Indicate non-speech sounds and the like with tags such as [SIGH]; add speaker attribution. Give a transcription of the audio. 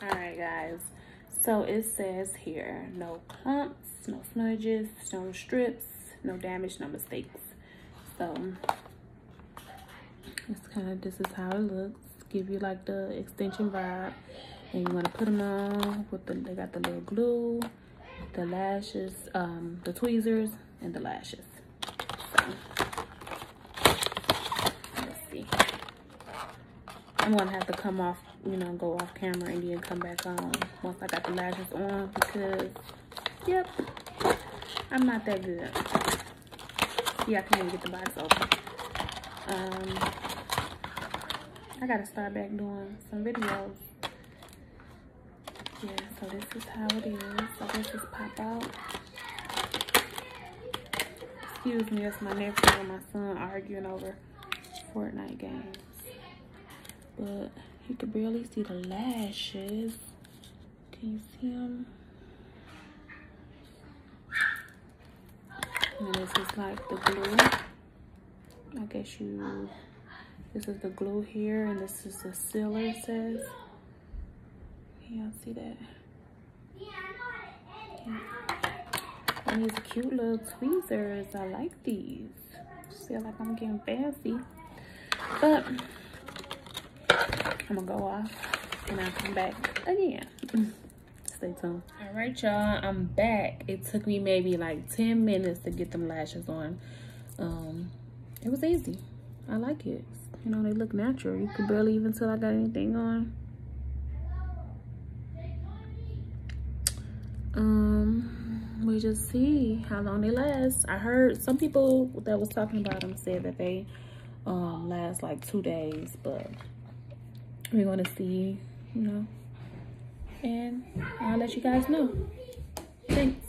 Speaker 1: all right guys. So it says here no clumps no smudges no strips no damage no mistakes. So it's kind of this is how it looks. Give you like the extension vibe. And you want to put them on with the they got the little glue the lashes um the tweezers and the lashes. So let's see i'm gonna have to come off you know go off camera and then come back on once i got the lashes on because yep i'm not that good yeah i can't even get the box open um I gotta start back doing some videos. Yeah, so this is how it is. So this is pop out. Excuse me, that's my nephew and my son arguing over Fortnite games. But you can barely see the lashes. Can you see them? And this is like the glue. I guess you this is the glue here, and this is the sealer, it says. Y'all see that? Yeah. And these cute little tweezers. I like these. Feel like I'm getting fancy. But I'm gonna go off and I'll come back again. [LAUGHS] Stay tuned. All right, y'all, I'm back. It took me maybe like 10 minutes to get them lashes on. Um, it was easy. I like it. You know, they look natural. You could barely even tell I got anything on. Um, we just see how long they last. I heard some people that was talking about them said that they um last like two days, but we're gonna see you know. And i'll let you guys know. Thanks.